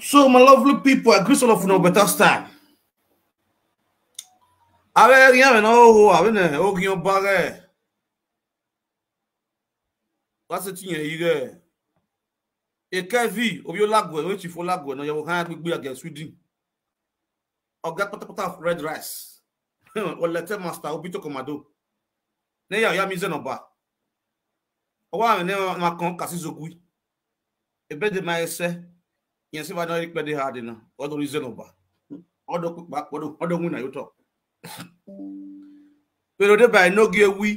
So, my lovely people, I greet all of you no better time. Ààrẹ rí ààrẹ náà ó ààrẹ náà ó rí What's the thing you yẹn A rẹ̀. of your ó lágùn you ló ti fọ́ you have a hand hàn gbígbé against Sweden. I got Ọ̀gá pátápátá red rice. let them master I'll be obi tó kọ̀mọ̀dó. Níyàwó yá mi zẹ̀nà bá. Ọwọ́ ààrẹ náà máa kan kàsí zogui. Ẹ̀bẹ̀ dè my ẹsẹ̀ yẹn sì máa dán ẹni pẹ́ẹ́dẹ́ hard náà wọ́n torí zenoba ọdọ pípa ọdọ wúnà yóò tọ̀. pero débà ẹ̀ nógi ewì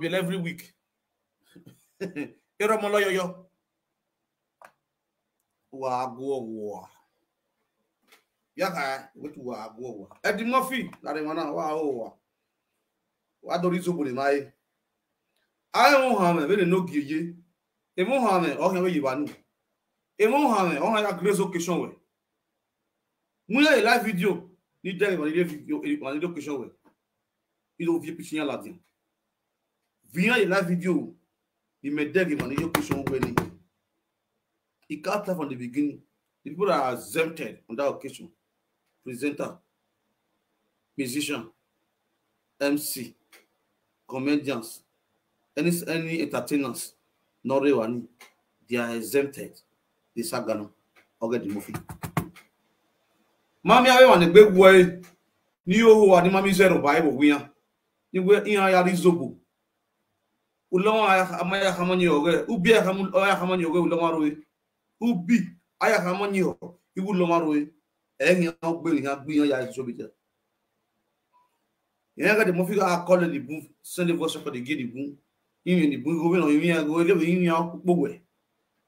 be every week irọ́ ọmọ lọ́yọ̀yọ́ wàá gbọ́ wọ́ọ́ yàtà wetu wàá gbọ́ wọ́ọ́ ẹ̀dì mọ́fì láàrin wọn náà wàá ó wà wàá dorí zobo ní máa yé ayé wọn hàn mẹ́ bẹ́ẹ̀ ni nógi eye èmi hàn mẹ́ ọ̀hìn wọ́n yìí wà nù. Emon Hane, on a grace question we. Mouya e live video, ni den valide video, valide question we. Il ou vie pichinha la din. Vinha e live video, ni me den valide question we ni. He cut off from the beginning. The people are exempted on that occasion. Presenter, musician, MC, comedians, any any entertainers, not they are exempted. Di sagano oge di mofi mami awe wane gbe gwe ni oho wa ni mami zero bible wiyan ni gwe iyan ya rizobo ulon amaya hamoni oge ubi aya hamoni oge ulon waroe ubi aya hamoni o iwu ulon waroe ẹ̀yìn ọgbẹ́ ìyàn gbìyàn ya ìṣòbí jẹ ìyẹn kẹ́tẹ̀ mo fi akọ́lẹ̀ nìbú sunday voice of the gate nìbú yìnyín nìbú gómìnà yìnyín ẹgbẹ́ olóògbé yìnyín gbogbo ẹ̀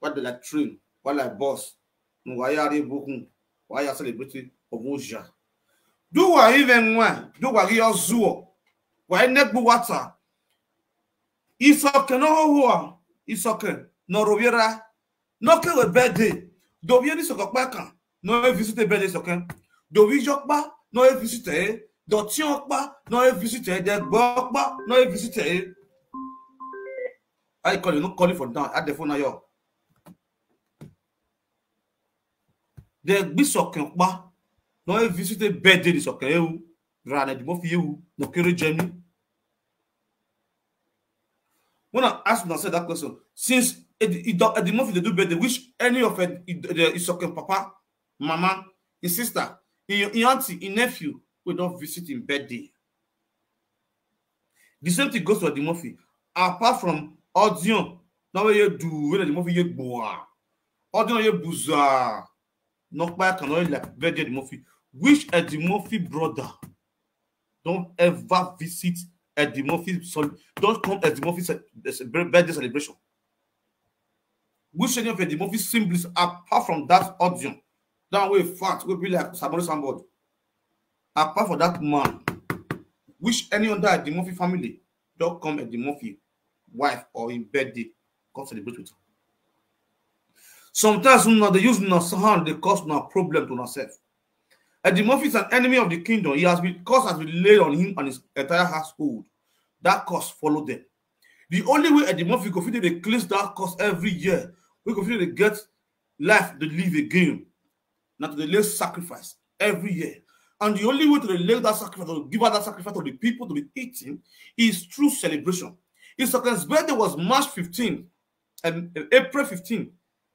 whether like train, whether like bus, nwayari bukun, waya celebrity obuja. Do wa even when do wa rio zuo, wa negbu wata. Isoke no huwa, isoke no robiera, no ke we birthday. Do we ni soko pa kan, no e visite birthday soke. Do we jump? no e visite, do ti jump? no e visite, de gbokpa, no e visite. I call you, no calling for now. at the phone now, yo. de gbi sɔkɛ kpa na ɔyɛ visite bɛɛde de sɔkɛ ewu ra na edimɔ fi ewu na okere jɛmi when i ask una say that question since edimɔ fi dey do birthday which any of isɔkɛ papa mama his sister him aunty him nephew wey don visit him birthday the same thing goes for the fi apart from ọdún náà wọ́n yẹ dùn wẹ́n edimɔ fi yẹ gbòòrà ọdún náà yẹ bùzàà. Nokpa can only like Virgil the Murphy. Which Eddie Murphy brother? Don't ever visit Eddie Murphy. Don't come Eddie Murphy's birthday celebration. Which any of Eddie Murphy's symbols apart from that audience? That way, fat will be like somebody, somebody. Apart from that man, which any other Eddie Murphy family don't come Eddie Murphy wife or in birthday come celebrate with her. Sometimes not they use hand, they cause no problem to ourselves. And the Murphy is an enemy of the kingdom. He has been cause has been laid on him and his entire household. That cause followed them. The only way Eddie Murphy could feel they cleanse that cause every year, we could feel they get life to live again. Now to relate sacrifice every year. And the only way to relate that sacrifice, to give out that sacrifice to the people to be eating, is through celebration. His second's birthday was March 15 and um, April 15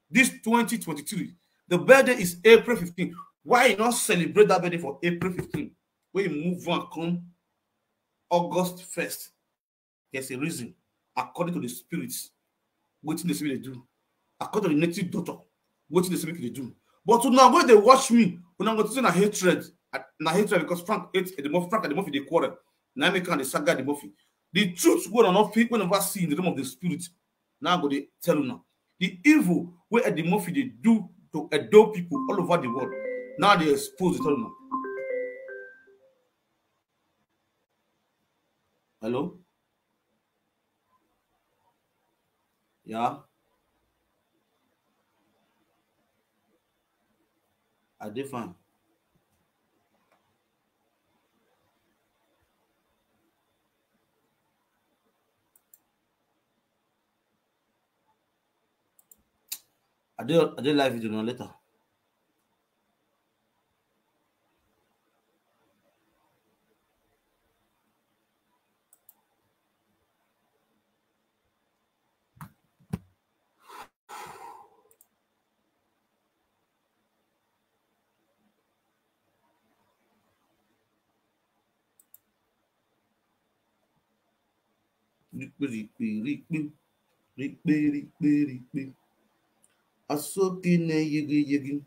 this 2022, the birthday is April 15. Why not celebrate that birthday for April 15? When you move on, come August 1st, there's a reason, according to the spirits, what the spirit they do, according to the native daughter, what the spirit they do. But to now, when they watch me, when I'm going to say hatred, na hatred because Frank hates the Murphy, Frank and the Murphy, they quarrel. Naomi and the Saga, the Murphy. The truth will not fit I see in the realm of the spirit. Now, go to tell you now. The evil where Eddie Murphy they do to adult people all over the world, now they expose it all now. Hello? Yeah? Are they fine? I do I do live video now later. असो की ने युगी युगी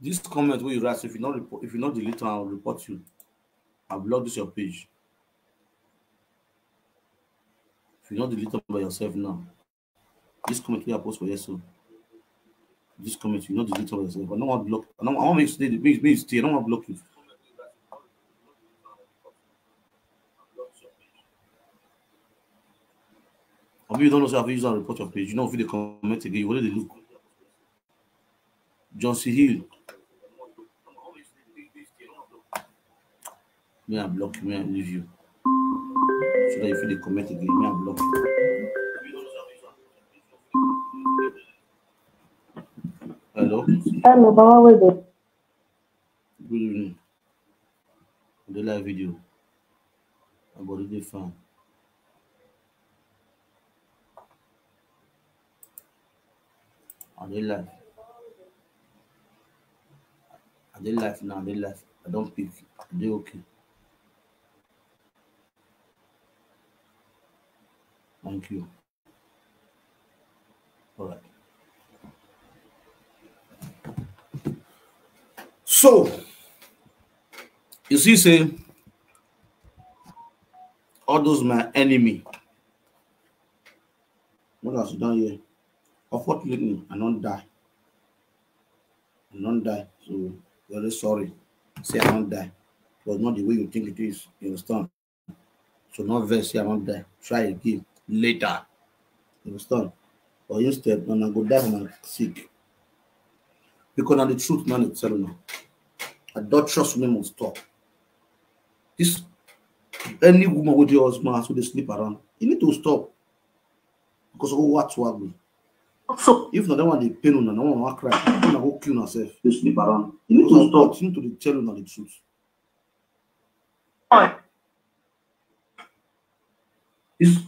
This comment wey you write, if you not report, if you not delete am, I will report you. I block this your page. If you not delete am by yourself now, this comment wey I post for yesterday. This comment you not delete am by yourself. I no wan block. I no wan make you stay. Make you stay. I no wan block you. Abi you don't know say I've used that report your page. You know if you comment again, you already look. John C. Hill. Me I block you, me I leave you. So that if you comment again, me I block you. Hello. Hello, how are Good evening. The live video. I'm already fine. I did life. I did life now, I did life. I don't pick. I did okay. Thank you. All right. So, you see, say, all those my enemy. What else you done here? Unfortunately, I lignin die. I not die. So very sorry. Say I won't die. It was not the way you think it is. You understand? So not vex, say I won't die. Try again later. You understand? Or instead, when I go die when I'm sick. Because now the truth man it's telling now. I Adulterous women must stop. This any woman with your husband so they sleep around. You need to stop. Because oh what will be? se if na that one dey pain una, na one wan cry, una go kill yourself. Just sleep around. You need to stop. You need to tell una the truth. Isso.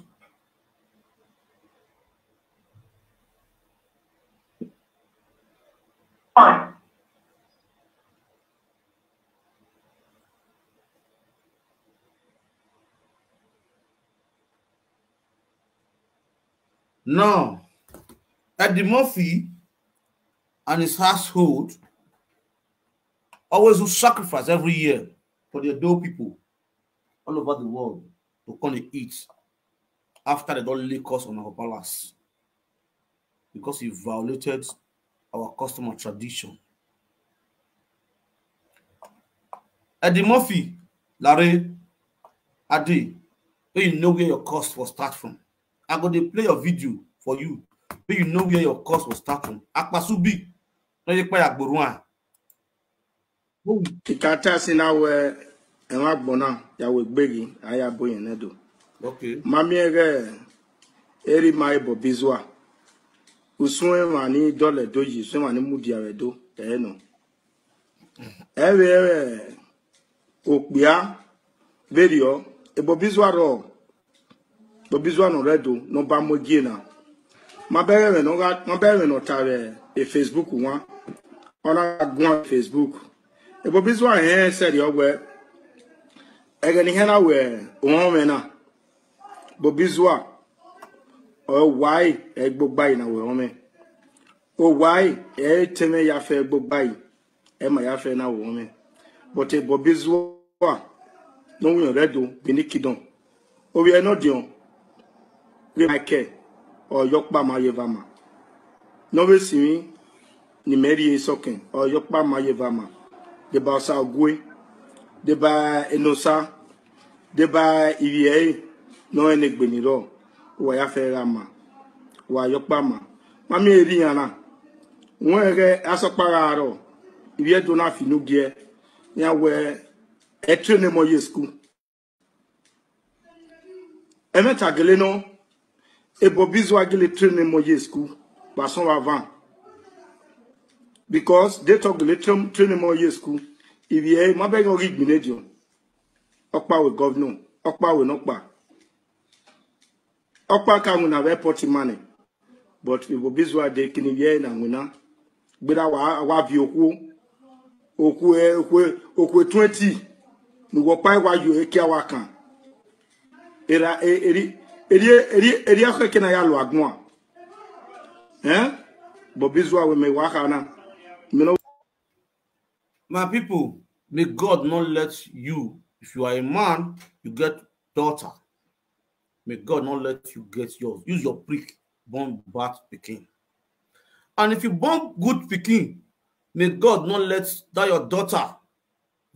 Não. Eddie Murphy and his household always do sacrifice every year for the adult people all over the world to come and eat after they don't lick us on our palace because he violated our custom tradition. Eddie Murphy, Larry, Adi, you know where your cost will start from. I'm going to play a video for you make you know where your course was starting akpasubi no ye pay agboro a ikata si na we en agbona ya we gbegi aya boyin nedo okay mami ere eri mai bo bizwa usun e ni dole doji usun wa ni mudi aredo do enu ewe ewe opia berio ebo bizwa ro bo bizwa no redo no gina mabere e Facebook nwa ọ na-agụ Facebook ebobizụ ahụ ihe seri ọgwe egen ihe na wee onwe na bobizu a owai egbogbai na wee ome owai eteme ya fe egbogbai ma ya fe na o me but ebobizu a n'onwe redo benin kingdom obi enodion re michael oyokpama yevama nobe simi ni meri esoken oyokpama yevama deba osa ogwe deba enosa deba iriei no ene gbeniro wa ya fe rama wa yokpama mami eri yana won re asopara aro ibi do na finu gie ya we etre ne moye emeta gele no ebobizu agile train mo ye school bason avant because they talk the train mo ye school if ye ma be go gigbine dio opa we governor opa we no pa opa ka na we port money but ebobizu ade kini ye na nwina a wa wa bi oku oku e oku e, oku 20 e nugo pa e wa yo e kia wa kan era eri eri akɔ kena ya lɔ agbɔn a bɔn bi zuwa wɛmɛ wa kan na. my people may god not let you if you are a man you get daughter may god not let you get yours use your prick born bad picking. and if you born good picking, may god not let that your daughter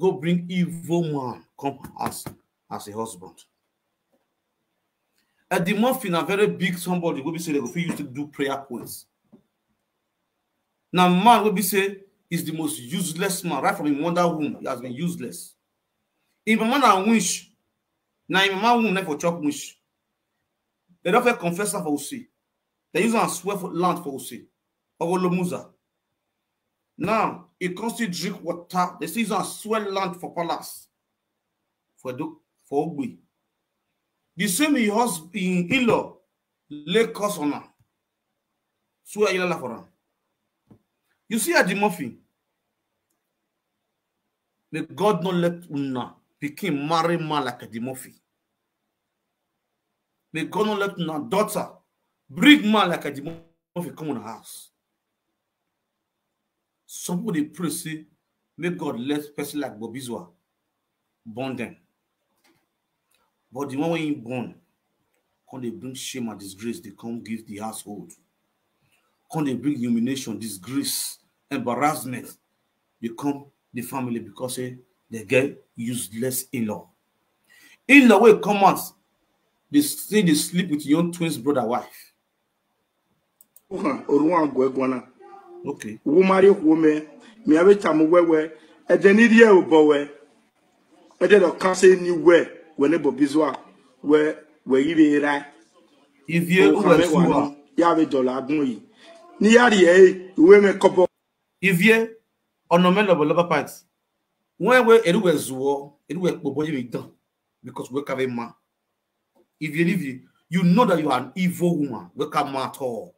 go bring evil man come as as a husband. At the muffin, na very big somebody will be say they go fit to do prayer points. Now, man will be say is the most useless man right from his mother womb. He has been useless. If my man wish, now if my man womb for chop wish, they don't fit confess for Usi. They use a swear for land for Usi. Ogolomuza. Now he comes to drink water. They say he's and swell land for palace. For do for Ogbi the same in husband in in-law lay curse on am swear ilala for am you see at the Murphy may God not let una become marry man like the Murphy may God not let una daughter bring man like Adi Murphy come in the house some people dey pray say make God let person like Bobizwa born them But the one when you born, can they bring shame and disgrace? They come give the household. Can they bring humiliation, disgrace, embarrassment? They come the family because eh, they get useless in-law. In-law will come out. They say they sleep with your twins brother wife. Okay. Womari me have a time where where, and then idiot boy, and then I'll can't say anywhere wele bobizwa we we ibe ra ivie uwe suwa ya be dola gun yi ni yari e uwe me kopo ivie ona me lobo lobo part when we eru we zuwo eru we pobo yi dan because we have a man ivie ivie you know that you are an evil woman we come at all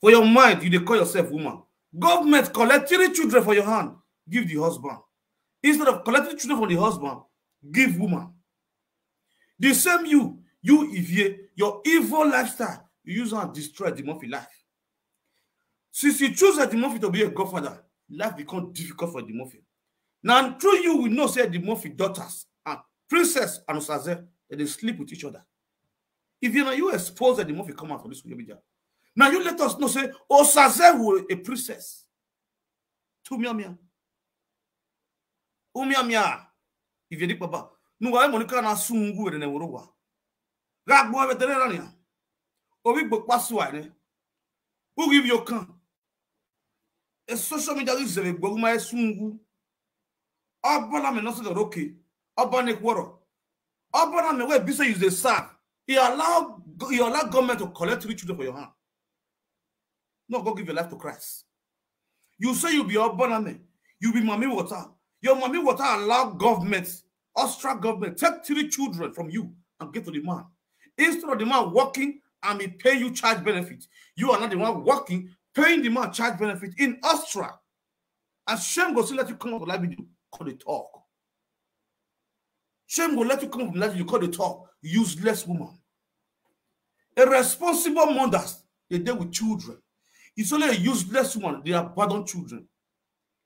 for your mind you dey call yourself woman government collect three children for your hand give the husband instead of collecting children from the husband give woman The same you, you if you your evil lifestyle, you use and destroy the Murphy life. Since you choose that the Murphy to be a godfather, life becomes difficult for the Murphy. Now, through you, we know say the Murphy daughters and princess and Osaze, that they sleep with each other. If you know you expose that the Murphy come out of this social media, now you let us know say Osaze was a princess. umia Umiamia. If you did Baba nuwa imoni kana sungu ere ne worogwa gagbo betere rania obi gbokpa suwa ne ugi bi okan e social media ri zebe gbogu ma e sungu obola me no so roke obone kworo obona me we be say you dey serve he allow he allow government to collect rich for your hand no go give your life to christ you say you be obona me you be mommy water your mommy water allow government Austria government, take three children from you and give to the man. Instead of the man working I may pay you charge benefit, you are not the one working, paying the man charge benefit in Austria. And shame goes to let you come up like you call the talk. Shame will let you come up like you call the talk. Useless woman. Irresponsible mothers, they deal with children. It's only a useless woman, they abandon children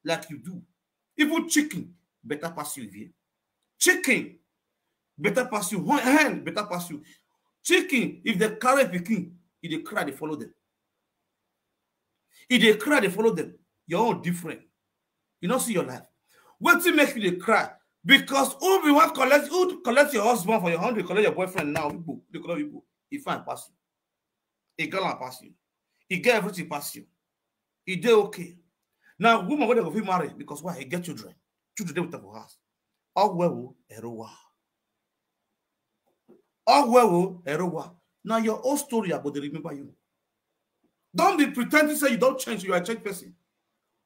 like you do. Even chicken, better pass you here. chicken better pass you Hand, better pass you chicken if they carry pikin if they cry they follow them. If they cry they follow them. your all different you no see your life What wetin make you dey cry because who be wan collect who collect your husband for your hundred? collect your boyfriend now igbo dey collect igbo e fine pass you a girl I pass you He get everything pass you He dey okay now woman wey dem go fit marry because why He get children children they with her for house Ogwewu Erowa. Ogwewu Erowa. Now your old story about they remember you. Don't be pretending say you don't change, you are a changed person.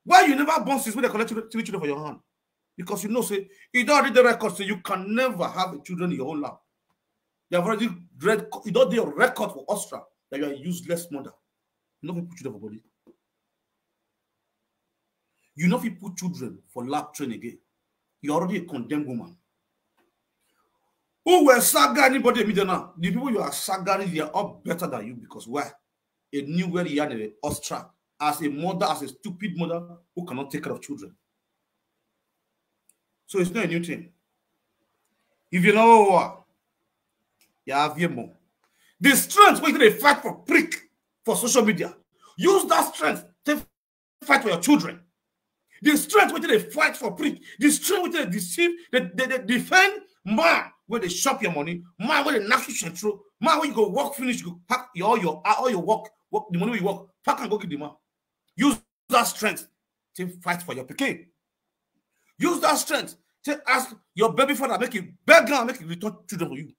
Why you never born since when they collect three children for your hand? Because you know, say, you don't read the record, so you can never have children in your own life. You have already read, you don't do your record for Austria that you are a useless mother. You know, put children for body. You know, if you put children for lab train again. You're already a condemned woman. Who were saga anybody immediately now? The people you are sagaring, they are all better than you because why? A new where you are an as a mother, as a stupid mother who cannot take care of children. So it's not a new thing. If you know what, you have your mom. The strength which they fight for prick for social media. Use that strength to fight for your children. The strength which they fight for preach, the strength which they deceive, they, they, they defend man where they shop your money, man where they knock you through, man where you go work, finish, you pack your, all your all your work, work the money you work, pack and go get the man. Use that strength to fight for your PK. Use that strength to ask your baby father, make it beg and make it return children for you.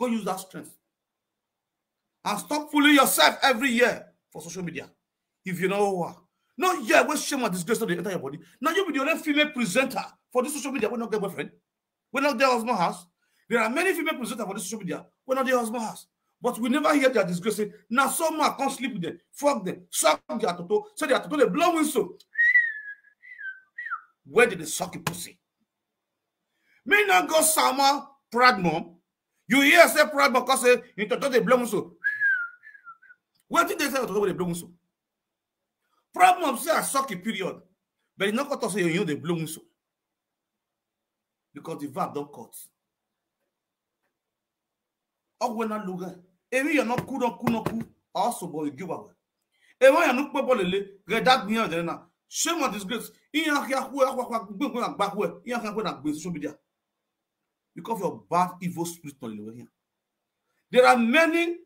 Go use that strength. And stop fooling yourself every year for social media if you know what. Not yeah, what shame and disgrace to the entire body. Now you be the only female presenter for this social media. We're not get boyfriend. We're not their husband house. There are many female presenters for this social media. We're not their husband house. But we never hear their disgrace. Now someone can't sleep with them. Fuck them. Suck their toto. Say their toto, they blow whistle. Where did they suck your pussy? May not go sama proud mom. You hear say proud because say, you toto, they blow whistle. Where did they say toto, they blow whistle? problem say I suck a period, but it's not cut off say you know they blow so because the verb don't cut. Oh, when I look at if you're not cool, not cool, not cool, also boy, give away. If I am not properly, get that near the now. Shame on disgrace. Because your bad evil spirit on the here. There are many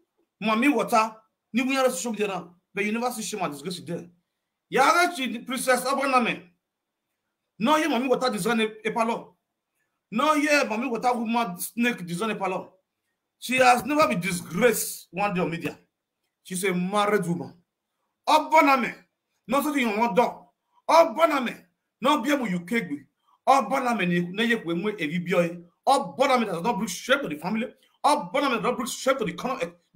mommy water, new social media now, but you never see shame and disgrace there yàrá ti princess abraname náà yẹ mami wọta design epalọ náà yẹ mami wọta woman snake design epalọ she has never been disgraced one day on media She's a married woman ọbọname náà sọ ti yàn wọn dọ ọbọname náà bí ẹmu uk gbé ọbọname náà yẹ pé mú èyí bí ọyẹ ọbọname that does not bring shame to the family ọbọname that does not bring shame to the,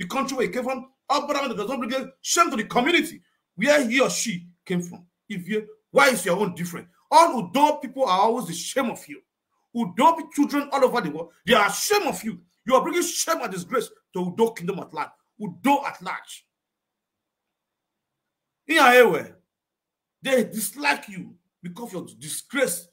country where he came from ọbọname that does not bring shame to the community where he or she came from. If you why is your own different? All Udo people are always the shame of you. Udo children all over the world, they are shame of you. You are bringing shame and disgrace to Udo kingdom at large. Udo at large. In your they dislike you because of your disgrace.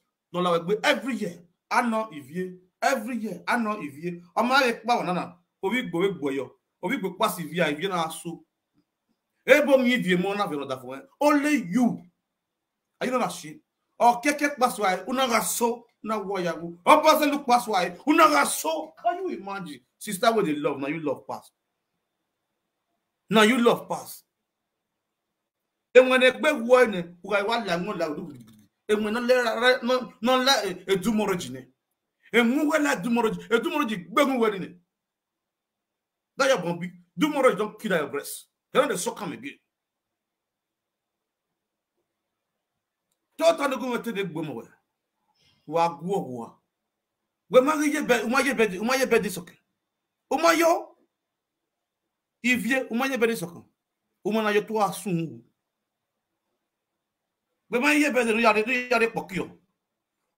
Every year, I know if you every year, I know if you. I'm not a banana. Obi go, obi go, obi go pass if you are if you not so. ebo mi vie mo na velo da fwen only you are you not ashamed or oh, keke paswa una raso na wayagu or oh, pastor look paswa una raso can you imagine sister with the love now you love pass now you love pass enwene egbe wo ni wa wa la e ngon e, e la du enwene le no la edumoroji ni enwene la edumoroji edumoroji gbegun we ni that your bombi dumoroji don kill your breast Don't the so come again. Don't the go to the woman. Wagua. When my ye bed, my ye bed, my ye bed is okay. Uma yo. If ye, uma ye bed is okay. Uma na yo to assume. When my ye bed, you are the yard pokio.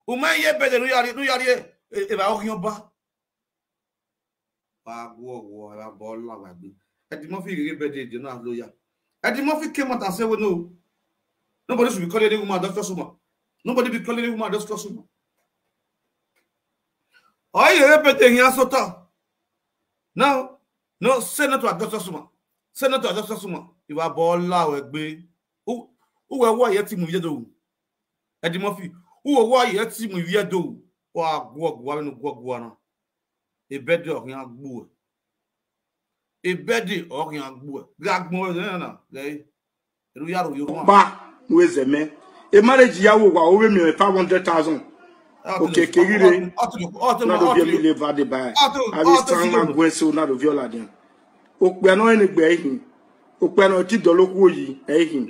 Uma ye bed, you are the yard if I own your bar. Wagua, I ball, I do. Eddie Murphy really birthday did not have lawyer. Eddie Murphy came out and said, well, no, nobody should be calling any woman Dr. Suma. Nobody be calling any woman Dr. Suma. Are you repeating your sota. Now, no, Senator Dr. Suma. Senator Dr. Suma. If I ball out, who were why yet him do? Eddie Murphy. Who were why yet him do? Or go, go, go, no go, go, go, go, go, go, go, go, ibedi ọkùnrin agbó ẹ bí agbó ẹ yàrá òye kọ́. bá ń wé zẹmẹ e marriage yàwó wa owó mi rẹ five hundred thousand òkè kéré nàdó bí èmi lè va de báyìí àbí sàn máa gbọ́ ẹsẹ̀ nàdó bí ọ̀là dẹ̀ òpè ẹ̀nà ẹni gbẹ ẹ̀hìn òpè ẹ̀nà ọtí dọ̀lọ́kù òyì ẹ̀hìn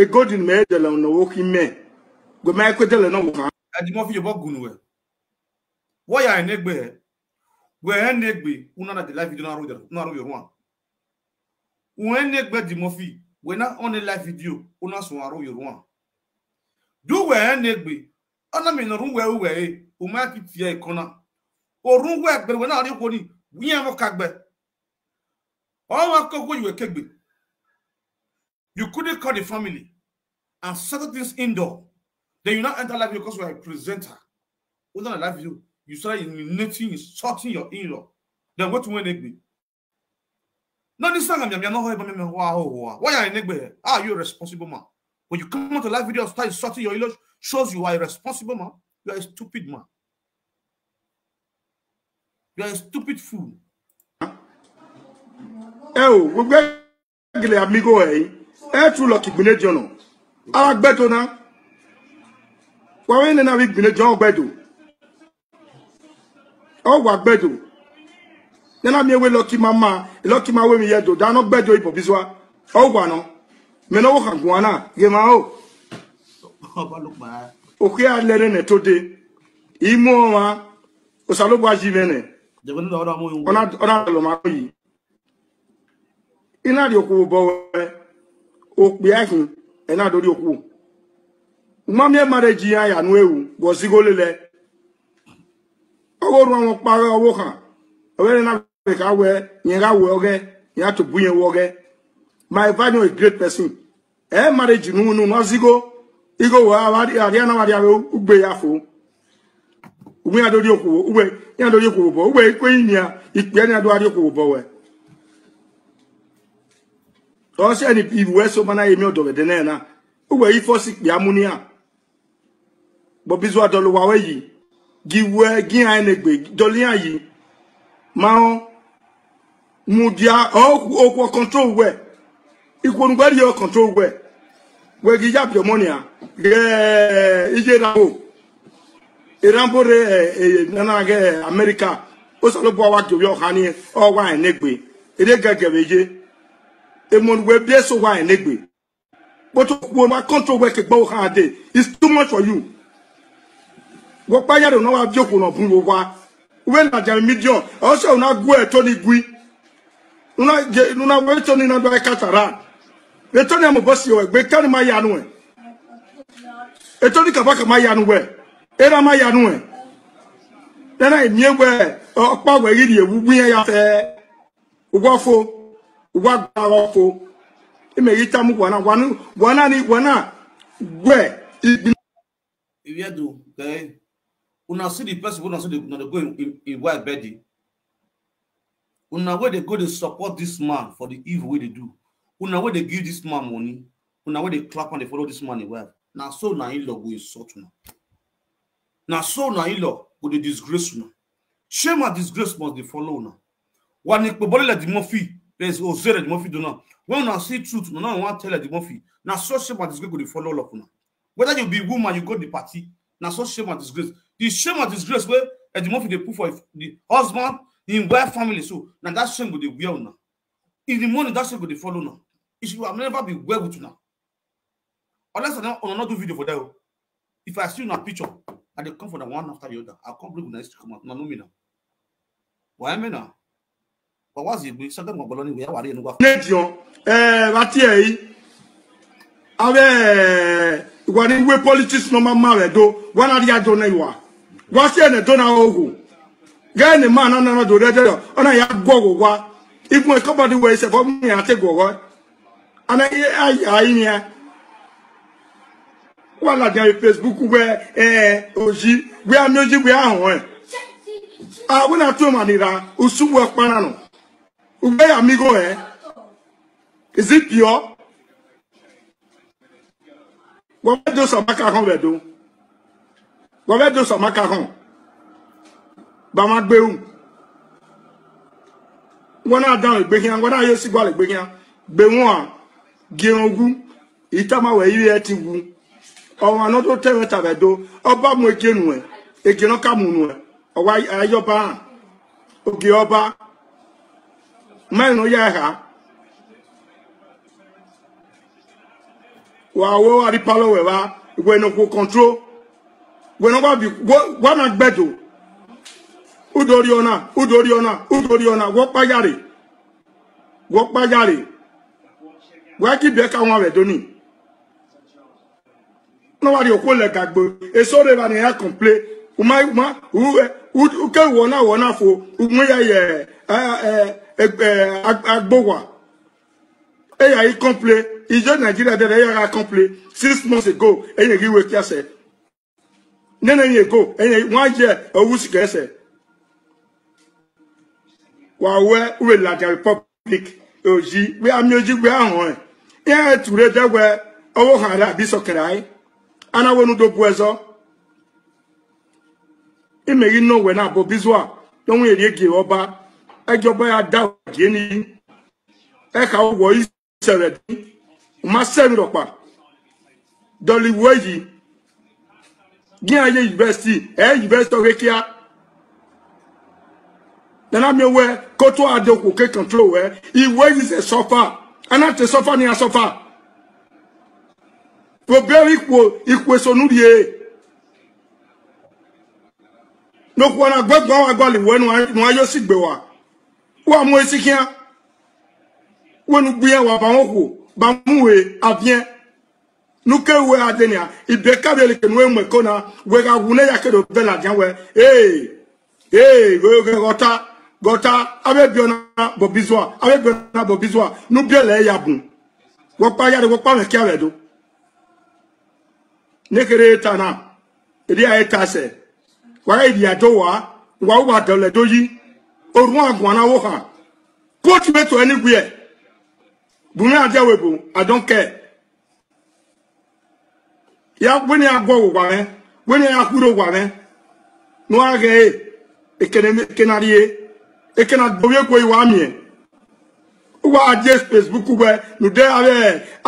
egódì mẹ́ ẹ̀dẹ̀lẹ̀ ọ̀nà owó kí mẹ́ gbẹmẹ́ ẹ̀kọ́ ẹ̀dẹ̀lẹ̀ náà wò hàn. ẹ̀dìmọ́ fi yẹ bọ́ gùn wẹ̀ wọ́ọ̀yà ẹ̀ wehenegbe unana de live video na roder na roder wan wehenegbe di mofi we na on eh? eh? a live video una so aro yorwan do wehenegbe ona mi no run we we o ma ki ti e kona orun we gbe we na ri ko ni wiyan mo kagbe o wa ko ko you kegbe you couldn't call the family and settle things indoor then you not enter live because we are a presenter unana live video you start humiliating, insulting your in-law, then what will it be? No, this time I'm not Why are you Are ah, you a responsible man? When you come to live video and start insulting your in-law, shows you are a responsible man. You are a stupid man. You are a stupid fool. Ew, we gbẹ́gìlẹ̀ àmígò ẹ̀yìn ẹ̀ tún lọ kìgbìlẹ̀ jọ̀nà. Ara gbẹ́dọ̀ náà. Wàá wẹ́n nínú àwọn ìgbìlẹ̀ jọ̀ọ́ gbẹ́dọ̀. ọgwa gbedo nena mi ewe lọki ma ma lọki ma we mi yedo dano gbedo ibo bizwa ọgwa no me no ha gwa na ge ma o oke alere ne tode imo wa osalogbo ajimene ona ona lo ma yi ina ri oku bo we opi ahun ena dori oku ma mi e marriage ya ya nu ewu gozigolele ọrụ ọnwụ kpagha ọwụ ha ewere na ka wee nye ha wee oghe ya tụbunye wee oghe my value is great person e mara ji n'unu n'ozigo wee arịa na arịa ugbe ya fụ ugbe ya dori okwuwo ugbe ya dori ya ikpe ya dori ife osi adọlụwa wee giwe gia enegbe joliya yi mao mudia okwo control we ikwonugwari yo control we we gi ya piomonia ge ije rambo irambo e re e, e, nana ge america o so lo bo wa gbe yo hani o wa enegbe ere gege beje emonwe bieso wa enegbe but we ma control we ke gbo ha de it's too much for you gwakwa ya dị na wa biokwu na ọbụrụ gwa uwe na jem midion ọsọ na gu etoni gui nuna wetoni na katara etoni amu bosi we gbe kanu ma yanu etoni e kabaka e ma yanu we era ma yanu we nana emie we ọkpa ewu e ya fe ugwafo ugwagwafo mu ni okay una see the person wey una see dey una dey go im im wife birthday una wey dey go dey support dis man for the evil wey dey do una wey dey give dis man money una wey dey clap and dey follow dis man im wife na so na in-law go insult una na so na in-law go dey disgrace una shame and disgrace must dey follow una wani kpobole ladi mofi there's ozere ladi mofi do now when una see truth una no wan tell ladi mofi na so shame and disgrace go dey follow all of una whether you be woman you go the party na so shame and disgrace the shame and disgrace where at the moment they put for the husband in wife family so now that shame go dey wear now. in the morning that shame go dey follow now. It should have never be well with you now. unless una una no do video for that. Oh. if i see una picture and they come for the one after the other I'll come bring una history come out una know me na wàá mi na wàá sì gbé sọdọ ìgbàgbọ́ lọ́nà ìwé we ẹnu wa. ilé ìjọ ẹ bá tiẹ̀ yìí abẹ́ ìwà ni wé politics normal marriage o wọn gwa si ene na ogwu gaa na man na anọdụ redio ọ na ya gwa ọgwụgwa ikwu nke se wee ya atị gwọgwọ anaghị aya ime ya wala dị facebook wee ee oji wee anụ oji ahụ ee na tụrụ manira usu wee kpana nụ ugbe is it pure? 200 macarons wabɛto sɔma ka ho bama gbɛwu wɔn a dan gbɛhia wɔn a yɛ si bɔɔl gbɛhia gbɛwu a gɛngu itama wɔ eyi yɛ ti wu ɔwɔ anɔ tó tɛ wɛta bɛ do ɔba mu egye nuɛ egye nɔ ka mu nuɛ ɔwɔ ayɔba hã oge ɔba mɛnu yɛ ha wɔ awo aripalo wɛ wa wɛnukun kɔntro wenogwa bi wana gbeto udori ona udori ona udori ona wo pagare wo pagare wa ki be ka won re doni no wa ri o ko le gagbo eso re ba ni ya complain uma uma u ke wona wona fo umu ya ye eh eh agbowa eya i complain ijo uh, uh, uh, nigeria de eya complain 6 months ago eya ri we kia se nne na enyi eko enye nwa jie owusu ka ese wawe welata republic oji gbe ami oji gbe ahụ ihe ture degwe owo hara abisokere anyị anawonu dobu ezo imeghi nnowe na abụ bizua n'onwe eri egi ọba ẹjọba ya dá òjì ní ẹka di. ìṣẹ̀rẹ̀ se ọmọ sẹ́mi rọ̀pà dọ̀lìwọ̀ yi. gíayé yunifásitì ẹ yunifásitì ọ̀rẹ́ kíá nana mi wẹ kótó adéko ké kàntró wẹ ìwé yìí sẹ sọfà ẹnà tẹ sọfà ni asọfà pòbẹ́rì ìpò ìpò ìsonú yẹ lóko wọn agbẹ́gbọ́n wọn agbálẹ̀ wẹ́ nu ayé sì gbé wa wọ́n amú esi kíá wọ́n nu gbé yẹn wà bá wọn kò bá mú wẹ̀ nuke we adenia ibeka de like nu emwe kona we ga wune yake do bela dia we eh eh we ga gota gota abe biona bo bizwa abe biona bo bizwa nu biele ya bun wo pa ya de wo pa me kia we do nekere tana edi aye tase wa idi ato wa wa wa dole do yi orun agun na wo ha put me to anywhere bumi adewebo i don't care ya gwenye ya gwa ụgwa me gwenye ya kwuru ụgwa me nụa ga ekenarịe ekena dobe kwe iwa amie ụwa adie facebook gwe nude abe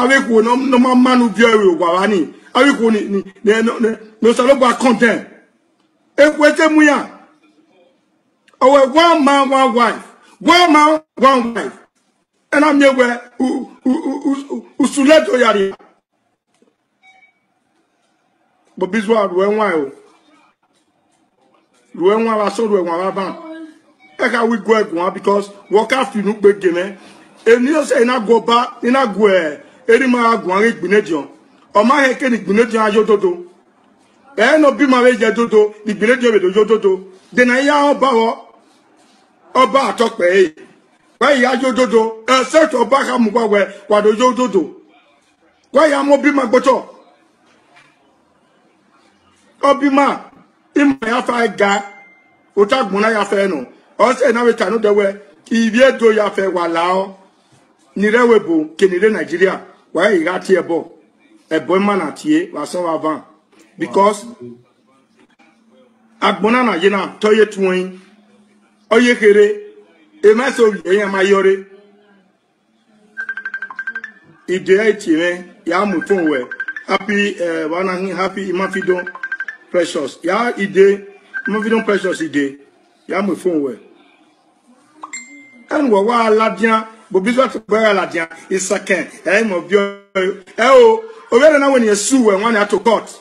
abe kwu na ma mmanụ bịa ewe ụgwa wa ni abe kwu ni n'osalo gwa content ekwete mu ya owe one man one wife one man one wife ena m nye gwe usuleto yari ya bobizua rue nwa o rue nwa wa so rue nwa wa ban e ka we go egun because worker finu pe gene eni o se ina go ba ina go e eh, eri ma agun ari gbinejion o ma ke ni ayododo e no bi ma we je dodo ni gbinejion be dojo dodo na ya o ba oba atope e wa ya e se to ba ka mu gwa we wa ya mo bi ma gboto obima ịma ya fa ga ụcha gbuna ya fe nụ ọsọ enawechanụ dewe ibie do ya fe walao nirewe bụ kenire naijiria wee ịgha tie bọ ebo mma na tie wa wa van because agbona na na toye tuwen oye kere e ma so olie ya ma yore ide ya itie e ya mutu we happy eh wana happy imafido precious ya ide mvidon precious ide ya mo phone we en wo wa labian bo bizwa to go gba labian isaken e mo bi e o owere na you sue when wani ato court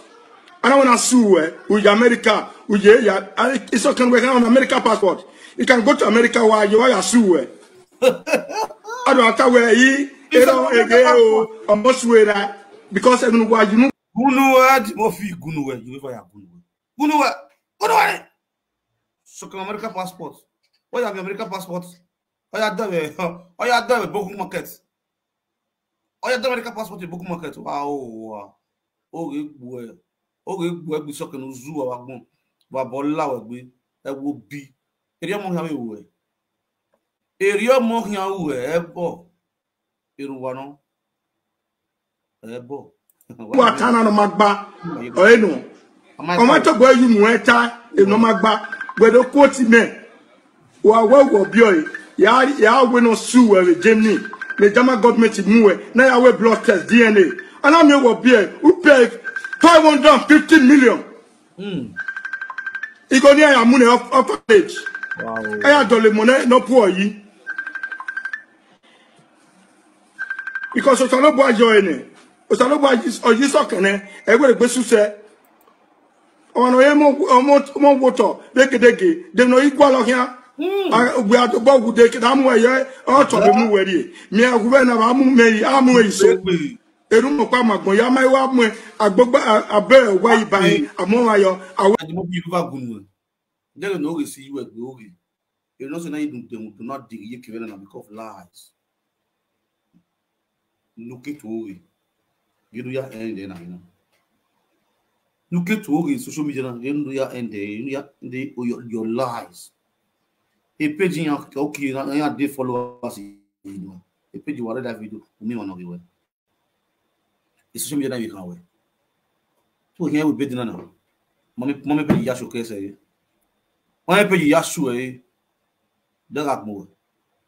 when I sue we uja america uje ya isaken we kan america passport you can go to america while you are I don't we adu ata we yi ero ege o must wear that because ẹnu wa you Gunuwa di mo fi gunuwa you never ya gunuwa. Gunuwa gunuwa. So kan America passport. Why have America passport? Why you done with why you eh? book market? Why you done America passport in book market? Wow wow. O re gbo e. O re gbo e gbi so kan ozu wa gbon. Baba Ola wa gbe e wo bi. Eri ọmọ yan wo e. Eri ọmọ yan wo e bo. Irun wa no. E bo wata na no magba oye no ọmọ tó gbọ́ yìí mú ẹ ta ènù ọmọ agba gbẹdọ kóòtì mẹ wà wọwọ bí ọ yìí yàá wẹ náà sùn wẹ rẹ Germany ní German government mú ẹ náà yàá wẹ blood test DNA alámi wọ bí ẹ ó pẹ five hundred and fifty million hmm. ìgò ní ẹyà múnẹ orphanage ẹyà dọ̀lẹ̀ mọ̀ náà pọ̀ Because ìkọ̀sọ̀tàn ló bọ̀ ayọ̀ ẹ̀ nìyẹn osalogbo Oyisokene egwere gbesuse ọmọ onye mụgwụtọ dekedeke dị na ikwu alọhịa ogbe adọgba ogwu dekede amụ eye ọchọrọ m were mie gwube na amụmeghị amụghị so erumọkwa magbọn ya ma iwe amụ agbọgba abere gwa ibe anyị amụwa ya awa Gẹ́gẹ́ ní oge sí ìwé ẹgbẹ́ oge, èrè náà sọ náà ìdùn tẹ̀wọ̀n tó náà dìgì yé kìrẹ́lẹ̀ náà because lies. Lókè tó oge gịnụ ya ende na ina nuke tuwo gị social media na gịnụ ya ende gịnụ ya ende your lies e page ya ka o kiri na ya dey followers inu e page wa reda video umi wa na gị we e social media na gị kan we tó yẹn wo bẹ́ẹ̀ dín náà mọ́mí pẹ̀lú yasọ kẹsẹ̀ yìí wọ́n yẹn pẹ̀lú yasọ ẹ̀ dẹ́gà kún wẹ̀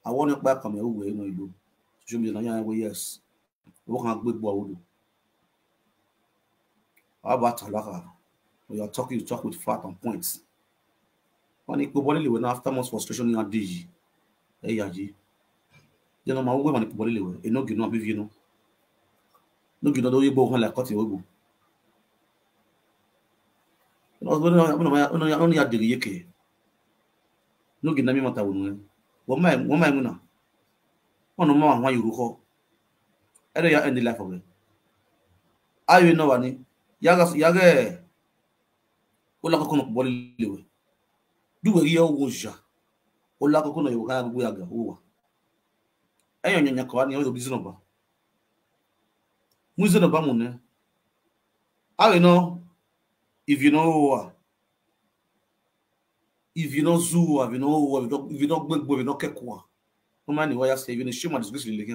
àwọn nípa ẹ̀kọ́ mi ò wẹ̀ nínú ìlú social media náà yẹn wọ yẹs owó kan gbé gbọ́ àwọn How about Talaka? When you're talking, you talk with flat and points. Wọ́n ní gbogbo lílèwé náà after much frustration you adé yìí. Ẹ yà yìí. Jẹ́nu máa wúwẹ́ wọn ní gbogbo lílèwé. Iná You know, you know, gìnà lórí ibo hàn lẹ́kọ́ ti wégbò. Wọ́n ní adèrè yékè. Inú gìnà mímọ̀ tàwọn nù ẹ́. Wọ́n máa ń You Wọ́n nù mọ́ àwọn Yorùbá. Ẹ lè ya end the life of it. Ayọ̀ iná wà ní yaga ụlọakụkọ nọkpọrọ ilewe duwere ihe ụgwọ ụzịza ụlọakụkọ na yoga agụgụ ya ga ụwa enyo nyanya kọwa na yoga bizi nọba muzi nọba mụ ne no if you know ụwa if you know zuwa if you know ụwa if you know gbegbo if you know kekuwa ọmọ ni wọ́n yá sẹ́yìn ní ṣé màdì sùgbẹ́sì lè lè kí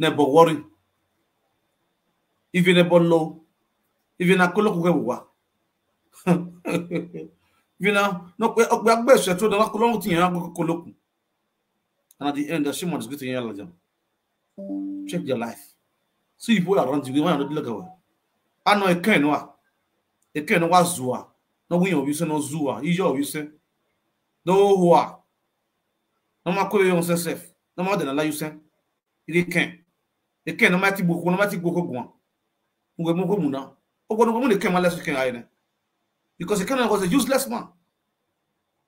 ne bọ̀ wọ́rì if you ne bọ̀ lọ́wọ́ Ivina kolokuke wa. Ivina, no kwe okwe akbe se to dala kolongu tinye na koloku. And at the end, the shimon is good to hear lajam. Check their life. See people around you, one the look I know a ken wa. A ken wa zua. No win of you say no zua. Ijo of you say. No hua. No ma kwe yon sef. No ma den ala you say. Ide ken. A ken no ma ti boko, no ma ti boko gwan. Mwe mwe mwe Ogwonogwomuni came unless you can hide him. Because Ekene was a useless man.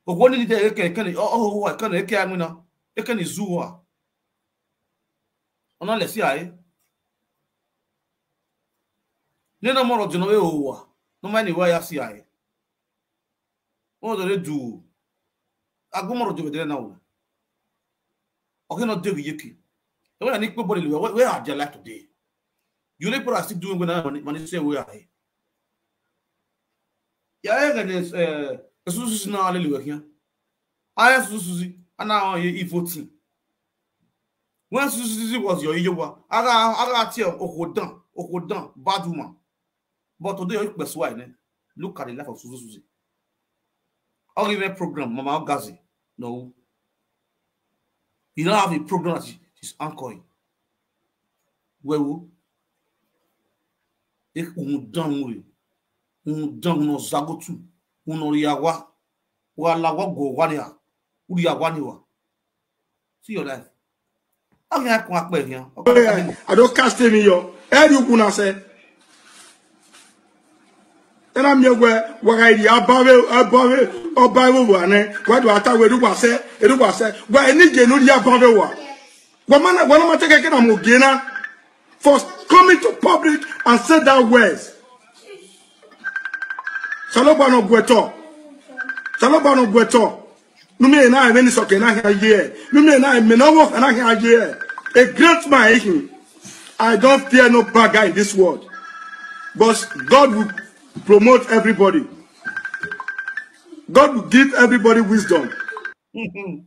Ogwoni ni there Ekene, Ekene, oh, oh, Ekene, oh, Ekene, Amina, Ekene Zuwa. Ona lesi aye. Nena moro jino e owa. No mani wa ya si aye. O do le du. Agumoro jobe dele na una. Okino degi yeki. Ewa ni kpo body we we are there like today. You people are still doing when I when you say we are here yɛyɛkɛdɛ ɛsususi eh, na alɛ liwɛkia ayɛ sususi ana awon yɛ ivotin when sususi was your iyoba aga aga tiɛ okodan okodan bad woman but today yɛ pɛ so ayɛ look at the life of sususi ɔgi mɛ program mama gazi no you don't have a program that she's anchoring wɛwo ekun dan wo ye ndangno zagotu unoriyawa walawa gowania uriyawaniwa see your life how can i come akpe here okay i don't cast him in your head you kuna say tẹ́lá mi ẹgbẹ́ wàrà ìdí abáwé abáwé ọbáwé wà ní wàdùn àtàwé edugwàsẹ́ edugwàsẹ́ wà ẹnìjẹ lórí abáwé wà wọ́n máa tẹ́kẹ́ kí nà mọ̀ gé náà for coming to public and say that words. Chaloba no gweto. Chaloba no gweto. Nume na e meni soke na here ye. Nume na e mena na here ye. A great man eh? I don't fear no bad guy in this world. But God will promote everybody. God will give everybody wisdom.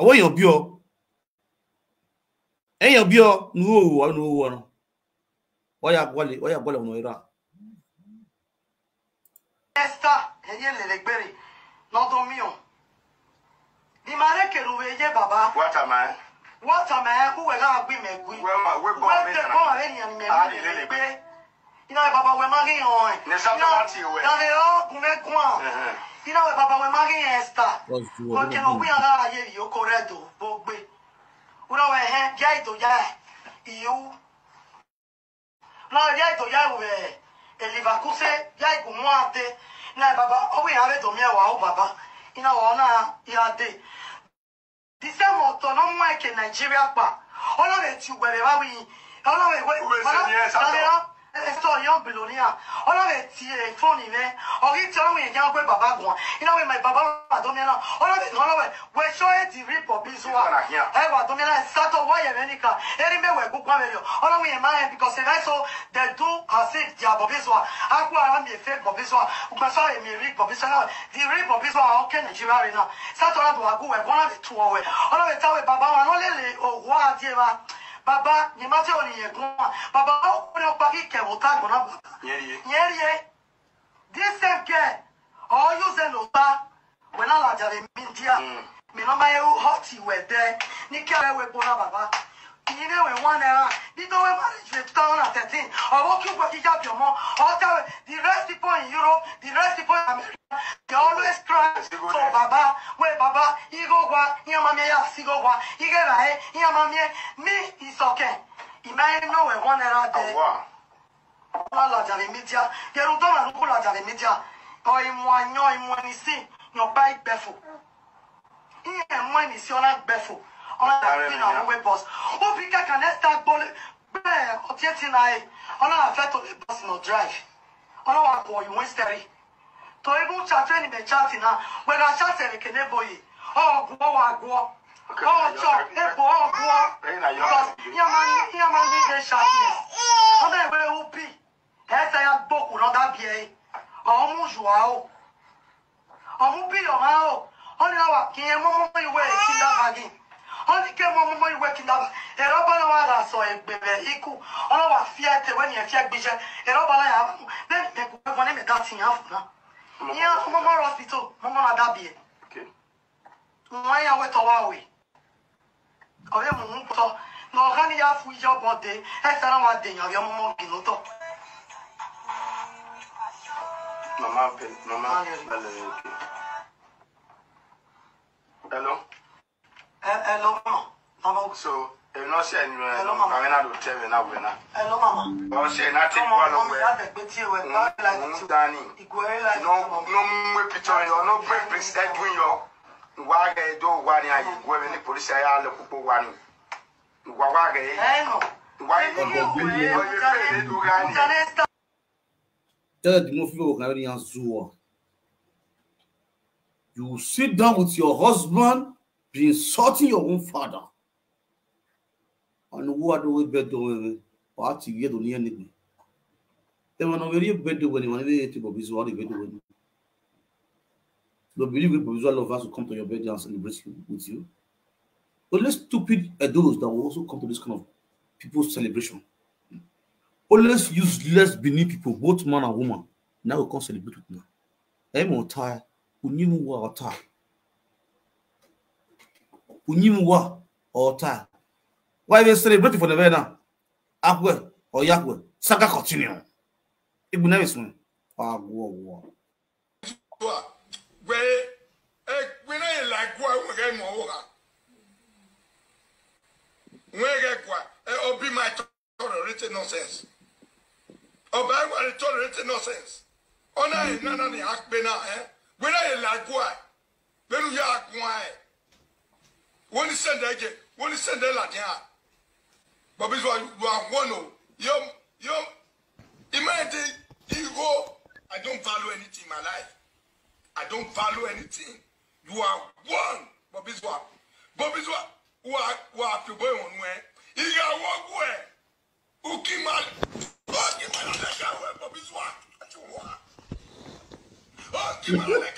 ọwọ́ èèyàn bí ọ èèyàn bí ọ nu owó ọnu owó ọ̀ràn wọ́yà gbọ́lẹ̀ wọ́yà gbọ́lẹ̀ ọ̀nà ìrà. ẹ́sítà ẹ̀yẹ́ lẹ̀lẹ́gbẹ̀rẹ̀ lọ́dún mìíràn ni màá rékèrè òwe yé bàbá. wọ́tà máa ń. wọ́tà máa ń kúwẹ̀ náà gbé mẹ́gbé. wẹ́ẹ̀mà wẹ́ẹ̀bọ̀ mẹ́tàn. wẹ́ẹ̀tẹ̀ bọ́ọ̀ rẹ̀ yẹn mẹ́gbé. Ah, ìnáyẹ̀ bàbá wẹ́ẹ̀ má rí hàn ẹ̀. ní sábà láti ìwẹ̀. ìnáyẹ̀ iná wẹ bàbá wẹ mari yẹn star wọn kẹnu wí ara ayé yìí ó kọ rẹ tó bó gbé wọn wẹ hẹ jẹ ètò yá ẹ ìyẹwò náà jẹ ètò yá ìwẹ èlìbàkúsẹ yá ìkù mú àtẹ náà bàbá ọwọ ìhàrẹ tòmí ẹwà ó bàbá iná wọn náà yá dé dísẹ́mù ọ̀tọ̀ náà mú ẹ̀kẹ́ nàìjíríà pa ọlọ́rẹ̀ ti gbẹ̀rẹ̀ wá wí ọlọ́rẹ̀ ìwé ìwé ìwé ìwé ìwé ẹsọ yọ bilonia ọlọ́run ẹtì ẹ fóònù rẹ ọrí tí ọlọ́run yẹn jáwọ́ pé bàbá wọn iná wẹ máa bàbá wà tó mìíràn ọlọ́run ẹtì ọlọ́run ẹ wẹṣọ ẹtì rí pọbí zuwa ẹ wà tó mìíràn sátọ wọyẹ rẹ nìkan ẹni mẹwẹ gbogbo àwọn èèyàn ọlọ́run yẹn máa yẹ because ẹrẹ so they do as if they are pọbí zuwa akú ara mi fẹ pọbí zuwa gbàsọ èmi rí pọbí zuwa náà di rí pọbí zuwa ọkẹ nàìjíríà rẹ náà sátọ ọlọ́run àgùwẹ gbọ́n baba nyimase oniyeguma baba okune okpaki kebota gona bota nyerie this same girl oyuse no. wenalajare mindia mm. minoma ye hot were there nikewewe bona baba You know we one era dito we marriage with 2013 what ki ugbo jija bi omo oja the rest people in Europe the rest people in America they always cry for baba where baba go igo gwa iya mami ya sigo gwa ige ra e iya mami me is okay might know we one era there wa la jare media yeru don na ko la jare media o imu anyo imu ni befo iye mo ni si ona befo ọlọ́dàfin àwọn wẹ́bọ̀s obi kàkà nẹ́sítà gbọ́lẹ̀ bẹ́ẹ̀ ọtí ẹtì náà ẹ̀ ọlọ́dàfẹ́ tó lè bọ́sì náà drive ọlọ́wà kọ̀ ìwé sẹ́rí tó ebú chatẹ́ ni bẹ̀ chat náà wẹ̀rẹ̀ chat ẹ̀rẹ̀ kẹ̀ n'eboyè ọ̀gùọ́ wà gùọ́ ọ̀ọ̀tọ̀ epo ọ̀gùọ́ yamani dé chatness ọbẹ̀ ìwé upi ẹ̀ẹ́sẹ̀ ya gbókù lọ́dà bíẹ́ ọ̀ọ́mú jùwà ó ọ̀mú bí ọ̀hán ó ọ̀nà wà kí ẹ mọ́mọ́ ìwé ìkíndà bàgìn ɔne ke mɔ mɔmɔ iwe kitaba ɛrɔba na wa la sɔ egbebe iku ɔlɔ wa fia te wɛni ɛfia gbijɛ ɛrɔba na ya ne mɛ gbogbo mɔ ne mɛ da ti yan fun na yan fun mɔmɔ hospital mɔmɔ na da biɛ wọn yà wẹtọ wa wẹ ọbẹ mọ n tọ na ọha ni yà fún ijọ bọ de ẹsẹ náà wà dènyàn ọbẹ mọmọ gìnnú tọ. mama bẹ mama balẹ̀ òkè. so ɛnɔ sɛ ɛnumɛ no kame na do tɛ mɛ na wɛ na. ɛlɔ mama. ɔ sɛ na te kó alɔ wɛ ŋun dani n'o mu pitɔn yɔ n'o gbɛ pirisi ɛdun yɔ wa gɛ do wa ni ayi wɛ mɛ ni polisi y'a lɛ koko wa ni wa wa gɛ ye wa ye koko bi ye ɔ ye fɛn de do ka ni. tẹ́lẹ̀ dì mú fífi òkè náà ní zu ọ. You sit down with your husband, be insulting your own father. Ani wo aɖewo bɛ dɔwɛrɛ o a ti yɛ do ni yɛ ne gbɛ. Ɛmɛ na wɛrɛ yɛ bɛ dɔwɛrɛ wani bɛ yɛ ti bɔ bizu wani bɛ dɔwɛrɛ. The belief will provide lovers to come to your birthday and celebrate you with you. Only stupid adults that will also come to this kind of people's celebration. Only useless beneath people, both man and woman, now will come celebrate with you. Ẹ̀mí ọ̀tá ẹ̀ onímùwà ọ̀tá ẹ̀ onímùwà ọ̀tá ẹ̀. Why they celebrating for the very Vena? Akwe or Yakwe. Saga continue. Ibn Evisun. Ah, whoa, whoa. Well, e, when I e like what we get e, more. When I get what, it'll my tolerated nonsense. Ọba ẹwà ni tolerated nonsense. Ọ̀nà ìnáná ni àpè náà ẹ́. When I like what, when you act quiet. When you send that, when you send that, like that. But this one, you are one. Oh, you, you, imagine you go. I don't value anything in my life. I don't value anything. You are one. But this one, but this one, who are you are people on where? You got one way. Who keep my fucking man on that guy? But this one, what you want? Oh,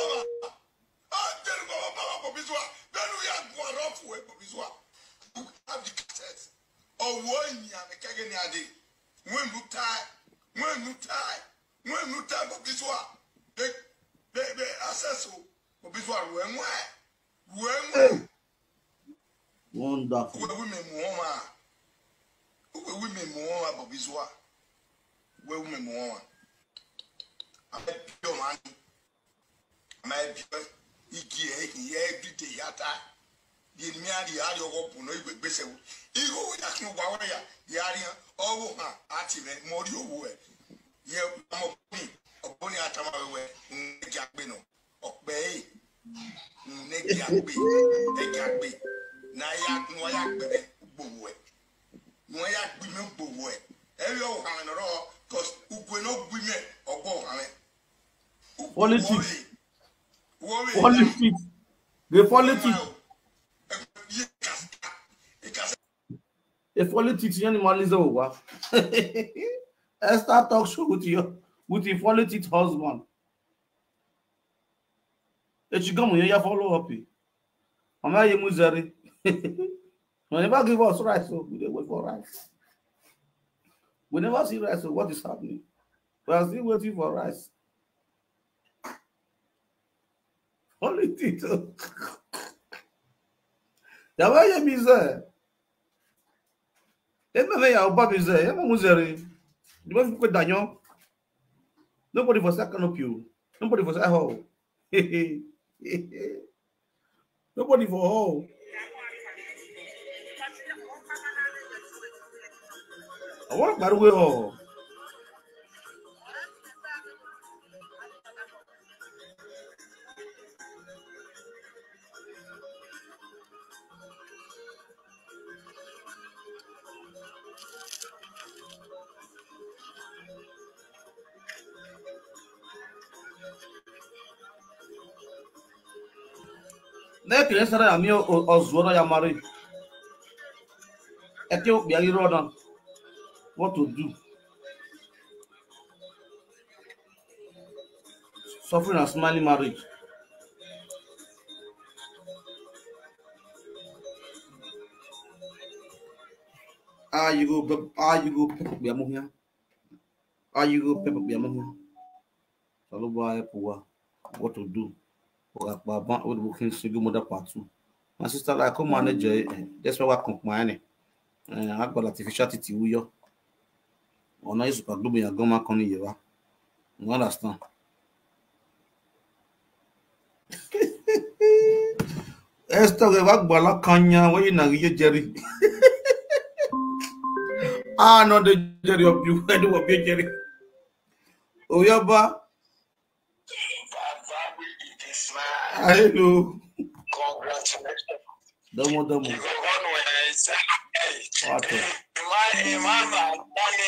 politics yẹn ni moralism ò wá Esther talk show with your with your politics husband echi gọọmụ ya ya follow up ọ naghị m zere we never give us rice so oh, we dey wait for rice we never see rice so oh, what is happening we are still waiting for rice politics oh. yàrá yẹ mi zẹ. Let me our Bob is there. Muzere. You want to put Daniel? Nobody was that canopy. Nobody was at home. Nobody for all. I want to go away. ekele sara ya mi ọzụọ na ya mara eke okpi ya ịrọ na what to do suffering and smiling marriage ayugo ah, ayugo pepekpe amụhịa ayugo pepekpe ah, amụhịa salụbụ ayapụwa e what to do Okakpaban old working single mother part two. My sister like come manage ẹ that's why wa kọ̀ǹpáyánì agbára ti fi ṣáàtì ti wúyọ́ ọ̀nà yìí super globe yẹn gan máa kan ní ìyẹ̀wá you understand. Esther rẹ̀ wá gbà lákànyà wọ́n yìí nàrí yé jẹ́rìí. Ah, no, the Jerry of you, I do what you Jerry. Oyaba. Hello. Congratulations. Domo domo. Watu. Imama mwane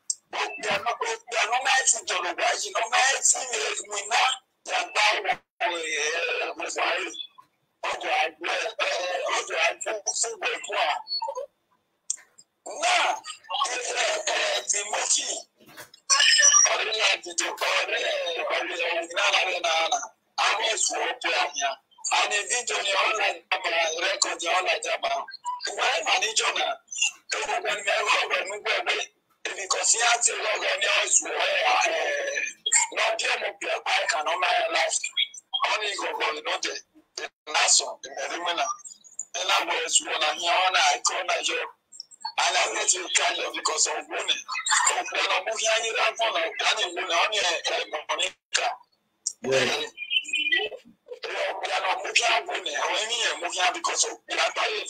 Então, não mete em teu lugar, não mete não trabalha com as áreas, Não, de motim. Ordinante, de ordinante, na arena, a minha sua piranha. Ani vidio ni ọla jaba, rekọdi ọla jaba. Ìwà ẹ̀ma because he has a lot of nails where not there will be a bike and on my life only go go you know the the nurse on the merimina and I was one and here on I call na yo and I get you kind of because of money of one of money I need that one of that is money on your money yeah yeah, we are not moving out because of we are not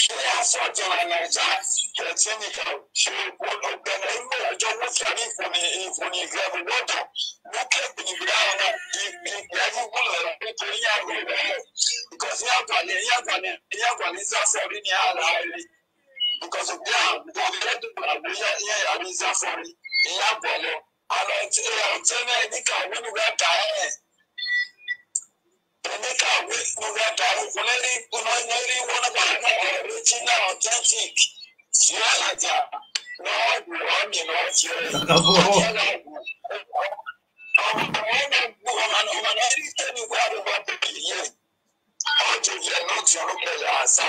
shi ya sa jalanarza ya ce ni ka shi ọgbẹni inú ọjọ wúfẹrí ìfúnni ìfúnni ìgbẹrù lọ́dọ̀ lókè gbìngbìrà ọ̀nà ìgbẹrù gbúlẹ̀ nítorí yàgò rẹ̀ because yàgbàlẹ̀ yàgbàlẹ̀ yàgbàlẹ̀ záfọ̀rí ni àlà rẹ̀ because bí àgbọ̀lẹ́dùn àgbẹ̀yẹ yàgbàlẹ̀ záfọ̀rí ìyàgbọ̀lẹ̀ àlọ́ ọ̀tẹ́lẹ̀ níkà wọ́n ni wọ́n dà ẹ̀. Emeka Westmoga Darukuneli Kumaneli Wanabalima Original Authentic Sialaja lọ́ọ̀dù ọ̀mì lọ́ọ̀tì rẹ̀. Ọmọ ọmọ náà rí tẹ́lẹ̀ wá ló bá bèbè yẹ. Ọjọ́ ìfẹ́ náà ti orúkọ yà á sá.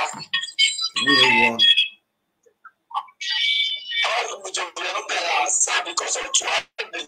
Ọjọ́ ìfẹ́ náà bẹ̀rẹ̀ àṣà bí kò sọ̀tún á bẹ̀rẹ̀.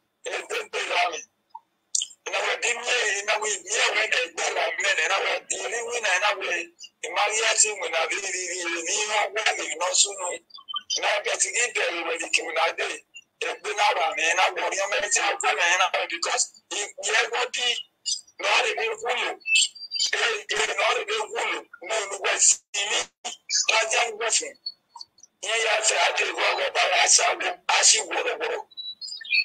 ezinzizami nawedimye nawimiewene gbalamene nawediliwina nawe imariati nwena vivivivivihe ọgwụgwụ n'ọsụnụ n'ebetigide iwelikiwunade egbenara na ị na-agwọrọ ihe mmetị agwọ na ị na-agwọ bikos ịegwọ dị n'ọrịbe kwulu n'ọrịbe kwulu n'olugwe sini kaja ngwefu ihe ya fe adịghị ọgọ gbara asị agwọ asị gwọrọgwọrọ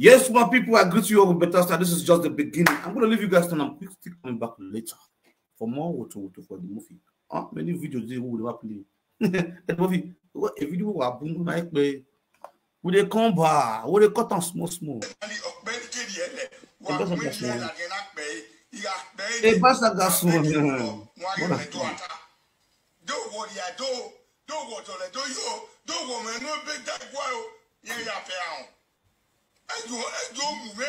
Yes, my people, I greet you all with better start. This is just the beginning. I'm going to leave you guys and I'm quickly coming back later for more Woto Woto for the movie. How many videos they will ever play? the movie, what a video will boom like play. Will they come back? Ah, will cut on small, small? They pass gas one. Don't worry, I don't. Don't worry, don't you. Don't worry, no big that guy. Yeah, yeah, fair ẹjọ ẹjọ mwe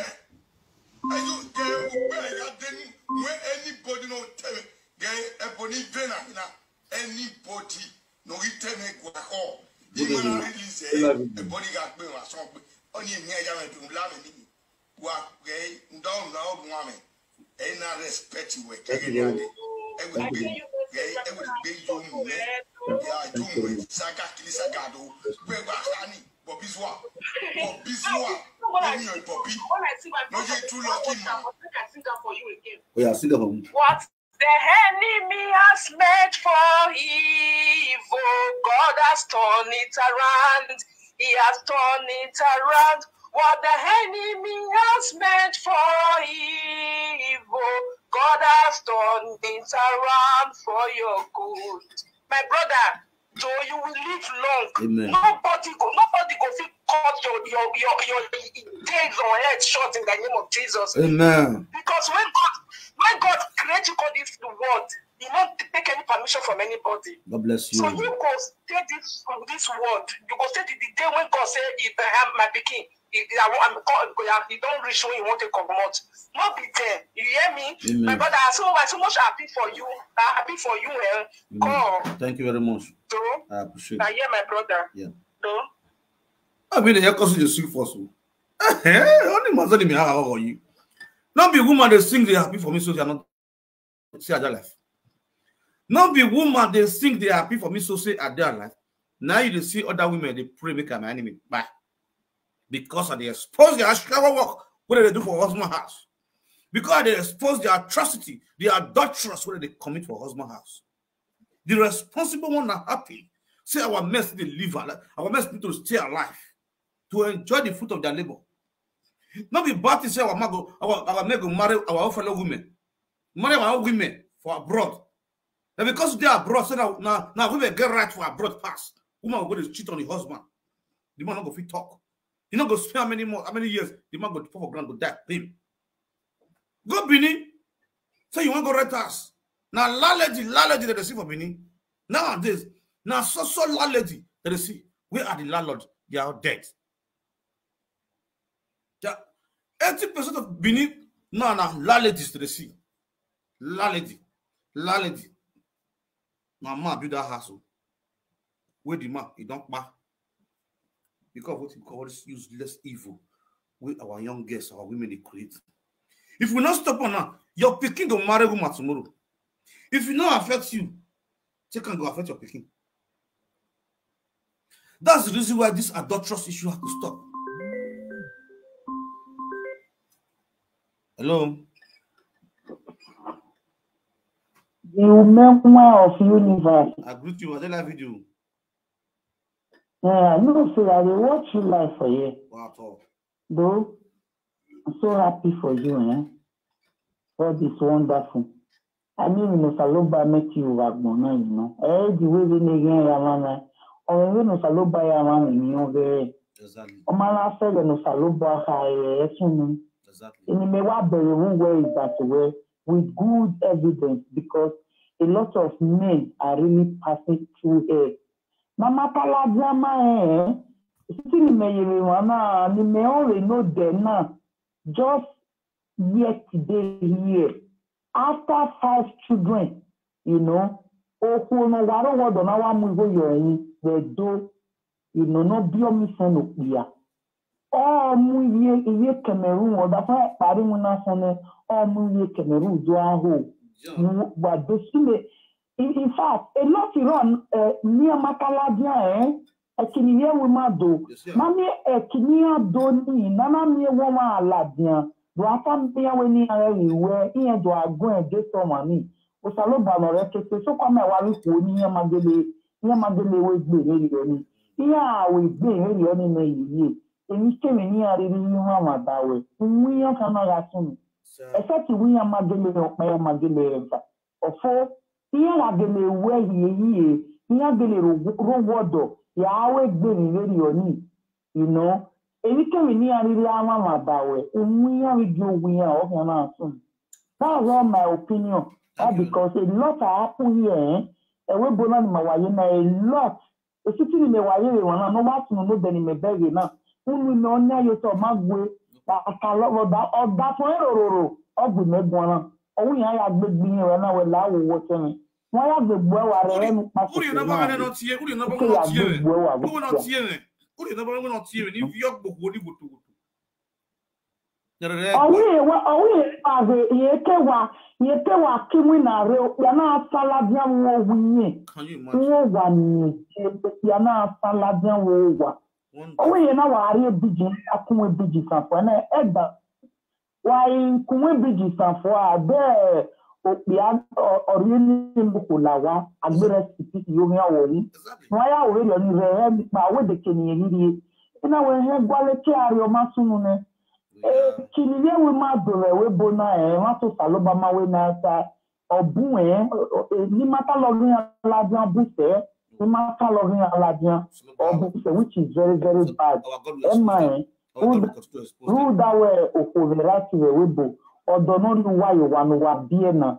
ẹjọ gẹ ọgbẹ ẹyà dẹnu mwe anybody náà tẹmẹ gẹ ẹbọ ní vena hina anybody náà orí tẹmẹ gùn akọ ìmọ̀ náà release ẹ ẹbọ ní ká gbé wọn asọ́n gbé ọ ní ìmí ẹ̀yà mẹ dùn lámẹ nìyí wà gẹ ndọ́ọ̀nù náà ọ̀dùn wà mẹ ẹ̀yin náà respect wẹ̀ kẹ́kẹ́ ní adé ẹ̀wẹ̀ gbé ẹ̀wẹ̀ gbé yọ̀ mwe yà jọ̀ mwe saka kiri saka do gbẹ̀gbẹ̀ àkàní. Bobby Zwa. Bobby Zwa. When you're Bobby. No, you're too lucky, man. Oh, yeah, sing for me. What the enemy has made for evil, God has turned it around. He has turned it around. What the enemy has meant for evil, God has turned it around for your good. My brother, So you will live long. Amen. Nobody go, nobody go feel cut your, your your your days or earth short in the name of Jesus. Amen. Because when God when God created God if the world, He won't take any permission from anybody. God bless you. So you go stay this this world. You go stay the, day when God said Abraham, my King." You don't reach when you want to comot no be there you hear me Amen. my brother so i so much happy for you i happy for you eh come. thank you very much so i appreciate it na here my brother yeah. so. mean, the hear cousin dey sing for so eh, eh, only mother, me be how how you Not be woman They sing They happy for me so they are not see other life. Not be woman They sing They happy for me so say at their life. Now you see other women They pray make am enemy Bye because they expose their Ashikawa work, what they do for husband house. Because they expose their atrocity, their adulterous, what they commit for husband house. The responsible one are happy. See, our mess they live alive, our mess people stay alive to enjoy the fruit of their labor. Not be bad to say our mago, our our mago marry our fellow women, marry our women for abroad. And because they are abroad, so now now, now women get right for abroad pass. Woman will go to cheat on the husband. The man not go fit talk. You not go spend how many more, how many years the man go to for ground go die. him. Go Benin. So you want to go rent us? Now lalaji, lalaji that they see for Benin. Nowadays, now so so lalaji that they see. Where are the landlords? They are dead. Yeah. 80% of Benin now now lalages that they see. Lalaji. Lalaji. My mom build that house. Oh. Where the man, he don't buy because of what you call useless evil wey our young girls, our women, they create. If we not stop on now, your picking go marry woman tomorrow. If it not affect you, take and go affect your picking. That's the reason why this adulterous issue has to stop. Hello? The woman of universe. I greet you. I don't like you. Yeah, no, sir. I will watch your life for you. Wow, Paul. Though, I'm so happy for you, eh? God this wonderful. I mean, Mr. Loba met you Wagbona, you know. Eh, the way we make him Yamana. Or when Mr. Loba Yamana, you know, very. Exactly. Ọmọ aláṣẹ lè nù sàlóbọ ọha ẹ̀rẹ̀ ẹ̀sùn mi. Èmi mi wá bẹ̀rẹ̀ wọ́n wẹ̀ ìgbà tó wẹ̀ with good evidence because a lot of men are really passing through here mamakalaja mae sitini meyiri wana nimeore no dena just yesterday here after five children you know okwu no waro wodo na wa mu iho yoyin wedo inono bí omi san òpì à ọmú iye iye cameroon ọdọ fún ẹparí mu náà sanni ọmú iye cameroon jọ ahò wàdó sílẹ̀ in, fact, a in fact elefirọn ẹ nneema kaladia ẹ ẹkìnìyẹ wima do mami ẹkìnìyà do ni nana mi wọn wọn aladia do ata mi awẹ ni ẹ ìwẹ ìyẹn do agun ẹ dé sọ mami osalo balọ rẹ kese sokọmọ ẹ wàá wípé ní ìyẹn magele ìyẹn magele wo gbèrè rẹ ni ìyẹn àwẹ gbèrè rẹ ni mẹ yìí èmi kéwì ní ariri yín wọn àwọn àdáwẹ ìwúyẹn kan náà yà tún mi ẹsẹ ti wúyẹn magele ọpẹ magele ẹgbà ọfọ ihe na-agele ewe ehihie ihe agele rogwo ọdọ ya awe gberi lerioni ino erikewi ni arịrị ama ma bawe umu ihe ahụ dị ogwu ya ọhịa na-atụ m that's all my opinion that because a lot happen here eh? ewebona ni mawaye na a lot esiti ni mewaye rewa na n'ụgbọ atụrụ n'obe ni mebeghi na unu na onye ayọta ọma gwe ọda fún ẹ rororo ọgwụ megwana òun yẹn ya gbegbi yẹn wẹ náà wẹ láwọ owó sẹyìn wọn yà gbegbo ẹwà rẹ ẹnu pàṣẹ yẹn náà ó yà gbegbo ẹwà rẹ ọwụ ewe ọwụ ewe ihe kewa ihe kewa kiwi na re ya na asala bịa nwa ogwu ihe nwa ụgwa na-eche ya na asala bịa nwa ụgwa ọwụ ihe na wagharị ebiji akwụnwe ebiji sakwa na eba wayi nkunwebigi sanfo a bẹẹ òpìá ọ̀rẹ́ ní mbùkù làwọn agbẹ́rẹ́ sìkì ìyómi àwọ̀ yìí wọn yà wòye lọ ní rẹ ẹ nípa àwòdè kìnìyàn yìí yìí ẹnna wọn ẹ gbọ́lé kí ariọ má súnmù ní. kìnìyàn wo máa dòrò ẹ̀wé bo náà ẹ̀ wọ́n tó sàlóba máa wé náà ta ọ̀bùn ẹ̀ ní mátà aládìyàn bù ní mátà aládìyàn ọ̀bùn fẹ́ which is very very bad ẹ̀ máa ẹ̀ rule dawe okoveraki wewebo odonoriwa yowanuwa biena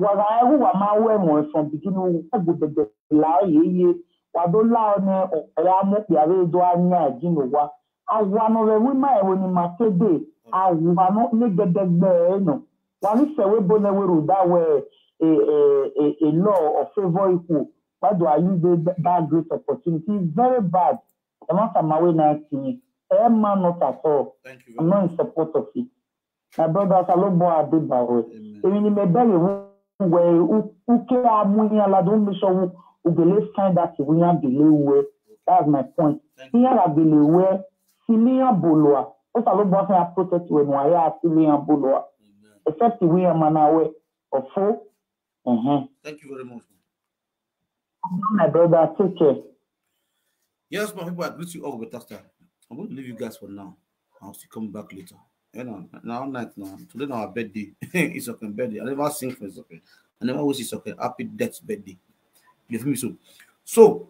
wagaehuwa mawemo from beginning wagudede laeyeye wadolaone opeamukpiaredo anya ejinowa awanorewimaeweni makede awano negedegbeeno wanisewebonewerudawe a, a, a, eh, eh, eh, a law of favor equal why do i use that great opportunity very bad ẹ má sàmáwé náà kì í fair man not at all. I'm not in support of it. My brother I I love Salomo I Èyí ni mo bẹ̀rẹ̀ care wẹ̀ uke amúyín aládùn mi sọ wọ́n ògbélé find that ìwúyà bèlè wẹ̀ that's my point. believe Ìyàn àbèlè wẹ̀ sílíyàn bòlùwà ó Salomo fún ya protect wẹ̀ nù ayé àtìlíyàn bòlùwà except we are ìwúyà manáwẹ̀ ọ̀fọ́. Thank you very much. My brother, take care. Yes, my people, I greet you all with that time. I'm going to leave you guys for now. I'll still come back later. You know, now night now. Today now our birthday. it's okay, birthday. I never sing for okay. I never wish it's okay. Happy death birthday. You feel me? So, so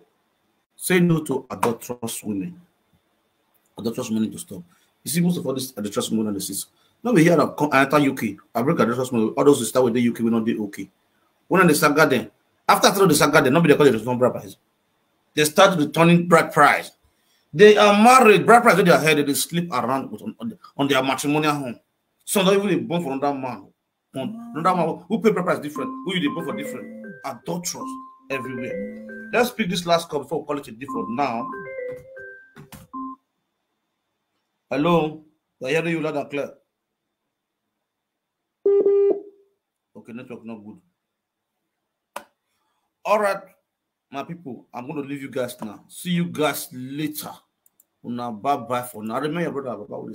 say no to adulterous women. Adulterous women to stop. You see, most of all this adulterous women on the system. Now we hear that enter UK. I break adulterous women. All those who start with the UK will not be okay. When they start garden, after through the start garden, nobody call it the non bride They start returning bride price. They are married. Bride price, their head. they sleep around with, on, on, on their matrimonial home. Some don't even born for another man. On, another man who pay bride price different, who you born for different. Adulterous everywhere. Let's pick this last call before we call it a different now. Hello, I hear you loud and clear. Okay, network not good. All right, my people, I'm going to leave you guys now. See you guys later. bye bye for now. remember brother,